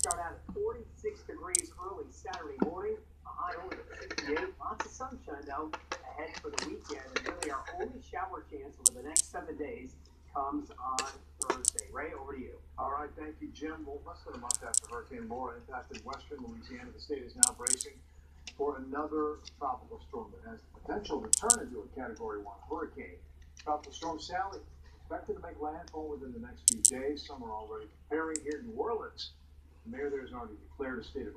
start out at 46 degrees early Saturday morning, a high only of 58. Lots of sunshine though ahead for the weekend, and really our only shower chance over the next seven days comes on Thursday. Ray, over to you. All right, thank you, Jim. Well, less than a month after Hurricane Laura impacted western Louisiana, the state is now bracing for another tropical storm that has the potential to turn into a Category 1 hurricane. Tropical Storm Sally expected to make landfall within the next few days. Some are already preparing here in New Orleans. The mayor there has already declared a state of